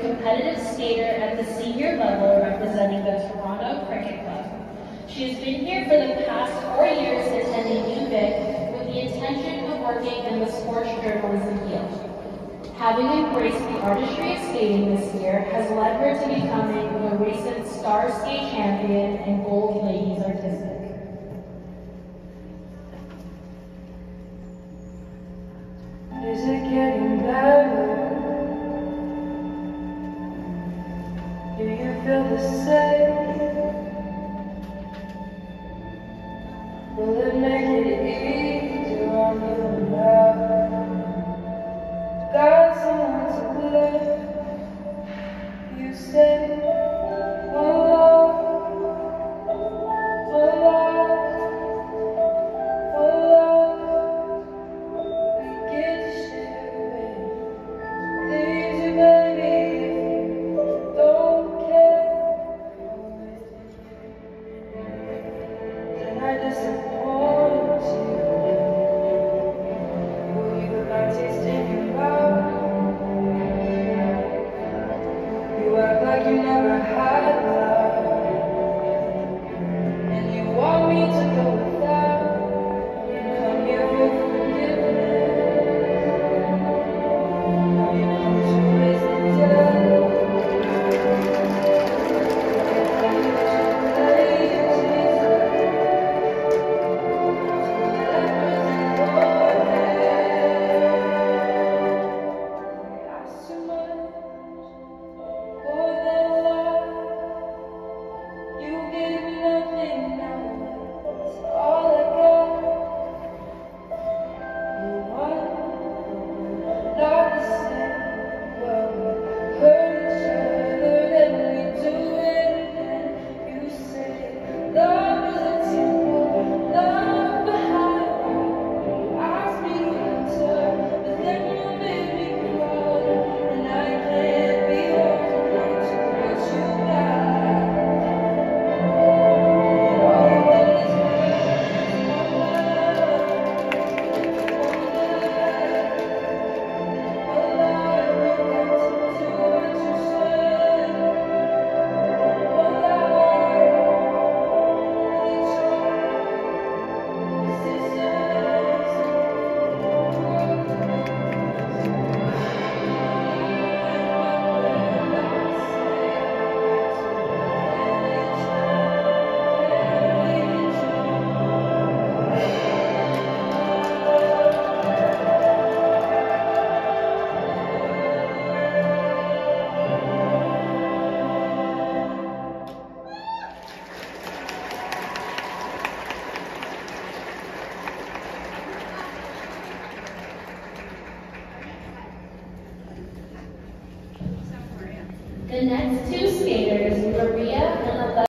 competitive skater at the senior level representing the Toronto Cricket Club. She has been here for the past four years attending UVic with the intention of working in the sports journalism field. Having embraced the artistry of skating this year has led her to becoming the recent Star Skate Champion and Gold Ladies Artistic. Is it getting better? Will it make it easier I disappoint The next two scales